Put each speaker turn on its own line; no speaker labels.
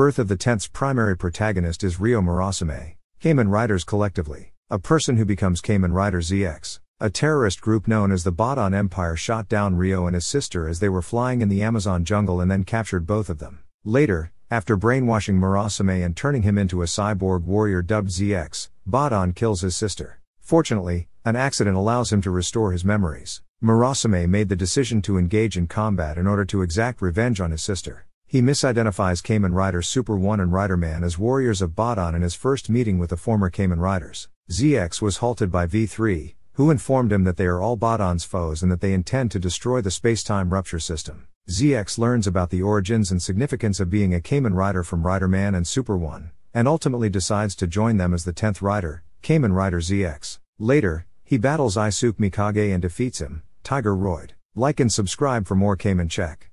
Birth of the 10th's primary protagonist is Ryo Murasame. Kamen Riders collectively. A person who becomes Kamen Rider ZX. A terrorist group known as the Badan Empire shot down Ryo and his sister as they were flying in the Amazon jungle and then captured both of them. Later, after brainwashing Murasame and turning him into a cyborg warrior dubbed ZX, Badan kills his sister. Fortunately, an accident allows him to restore his memories. Murasame made the decision to engage in combat in order to exact revenge on his sister. He misidentifies Kamen Rider Super 1 and Rider Man as warriors of Badan in his first meeting with the former Kamen Riders. ZX was halted by V3, who informed him that they are all Badan's foes and that they intend to destroy the space-time rupture system. ZX learns about the origins and significance of being a Kamen Rider from Rider Man and Super 1, and ultimately decides to join them as the 10th Rider, Kamen Rider ZX. Later, he battles Isuke Mikage and defeats him, Tiger Roid. Like and subscribe for more Kamen Check.